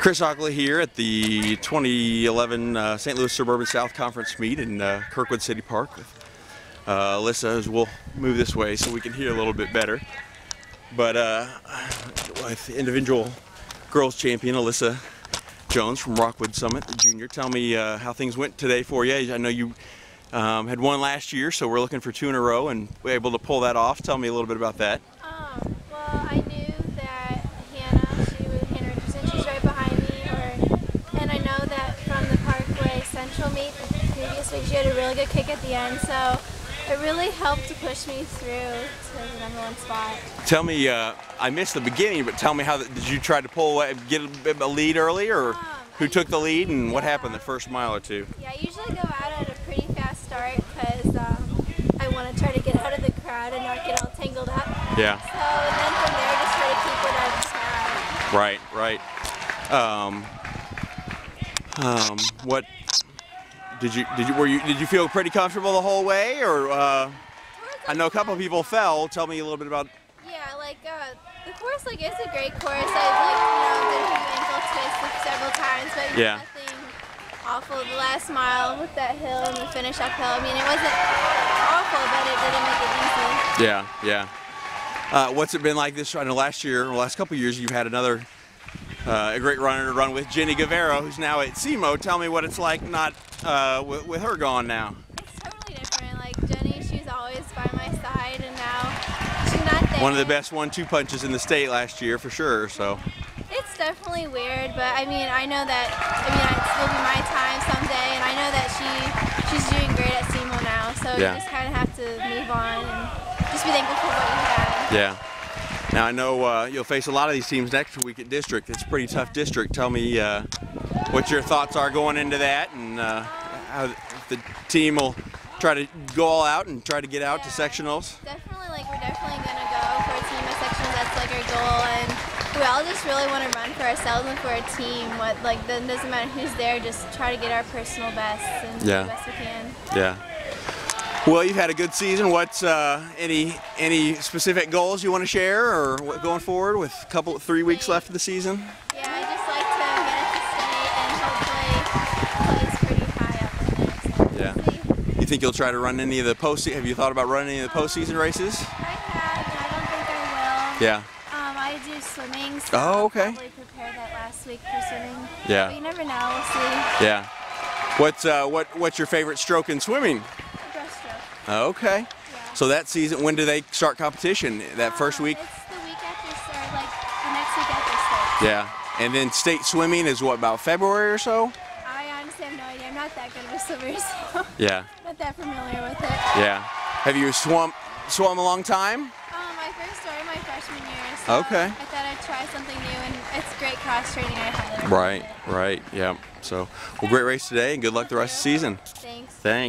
Chris Ockley here at the 2011 uh, St. Louis Suburban South Conference meet in uh, Kirkwood City Park with uh, Alyssa as we'll move this way so we can hear a little bit better. But uh, with individual girls champion Alyssa Jones from Rockwood Summit, junior, tell me uh, how things went today for you. I know you um, had won last year, so we're looking for two in a row and we're able to pull that off. Tell me a little bit about that. Um, well, I knew that Hannah, she was Hannah Richardson, she's right behind me, or, and I know that from the Parkway Central meet previous week, she had a really good kick at the end, so it really helped to push me through to the number one spot. Tell me, uh, I missed the beginning, but tell me how, the, did you try to pull away, get a, a lead early, or Um, who I- took the lead and what happened the first mile or two? Yeah, I usually go out at a pretty fast start because um, I want to try to get out of the crowd and not get all tangled up. Yeah. So, and then from there, just try to keep what I've. Right, right. Um, um, what did you did you were you did you feel pretty comfortable the whole way, or uh, I know a couple of people fell. Tell me a little bit about. Yeah, like uh, the course, like it's a great course. I've like you know been ankle twists several times, but Yeah. nothing awful. The last mile with that hill and the finish uphill. I mean, it wasn't awful, but it didn't make it easy. Yeah, yeah. Uh, what's it been like this? I know last year, or last couple years, you've had another uh, a great runner to run with, Jenny Guevara, who's now at SEMO. Tell me what it's like not uh, with, with her gone now. It's totally different. Like Jenny, she's always by my side, and now she's not there. One of the best one-two punches in the state last year for sure. So It's definitely weird, but I mean, I know that. I mean, it will be my time someday, and I know that she she's doing great at SEMO now. So Yeah. you just kind of have to move on and just be thankful for what you have. yeah. Now I know uh, you'll face a lot of these teams next week at district. It's a pretty tough district. Tell me uh, what your thoughts are going into that, and uh, how the team will try to go all out and try to get out to sectionals. Definitely, like we're definitely gonna go for a team of sections. That's like our goal, and we all just really want to run for ourselves and for our team. What like then doesn't matter who's there, just try to get our personal bests and do the best we can. Yeah. Well, you've had a good season. What's uh, any any specific goals you want to share, or what, going forward with a couple three weeks left of the season? Yeah, think you'll try to run any of the post? Have you thought about running any of the postseason races? I have, I don't think I will. Yeah. Um, I do swimming, so Oh, okay. probably prepare that last week for swimming. Yeah. But you never know. We'll see. Yeah. What's uh, what what's your favorite stroke in swimming? Breaststroke. Okay. Yeah. So that season, when do they start competition? That first Uh, week? It's the week after start, like the next week after start. Yeah. And then state swimming is what about February or so? Not that good of a swimmer, so Yeah. not that familiar with it. Yeah. Have you swum swum a long time? Um, I first started my freshman year, so Okay. I thought I'd try something new, and it's great cross training. I highly recommend Right. it. Right. Yeah. So, well, great race today, and good luck the rest of the season. Thanks. Thanks.